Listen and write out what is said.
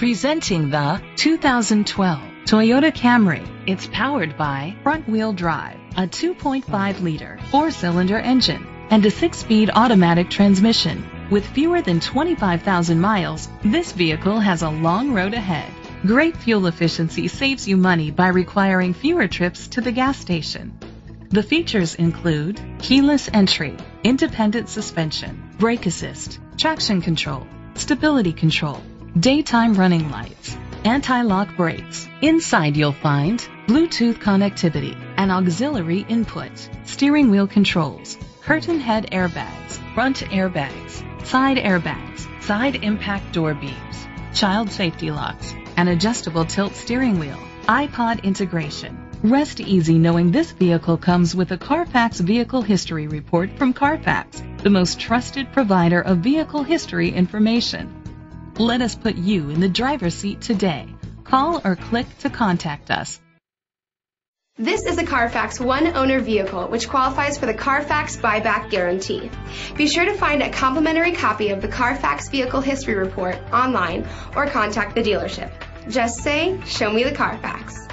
Presenting the 2012 Toyota Camry. It's powered by front-wheel drive, a 2.5-liter four-cylinder engine, and a six-speed automatic transmission. With fewer than 25,000 miles, this vehicle has a long road ahead. Great fuel efficiency saves you money by requiring fewer trips to the gas station. The features include keyless entry, independent suspension, brake assist, traction control, stability control, daytime running lights, anti-lock brakes. Inside you'll find Bluetooth connectivity, an auxiliary input, steering wheel controls, curtain head airbags, front airbags, side airbags, side impact door beams, child safety locks, an adjustable tilt steering wheel, iPod integration. Rest easy knowing this vehicle comes with a Carfax Vehicle History Report from Carfax, the most trusted provider of vehicle history information. Let us put you in the driver's seat today. Call or click to contact us. This is a Carfax one owner vehicle which qualifies for the Carfax buyback guarantee. Be sure to find a complimentary copy of the Carfax Vehicle History Report online or contact the dealership. Just say, Show me the Carfax.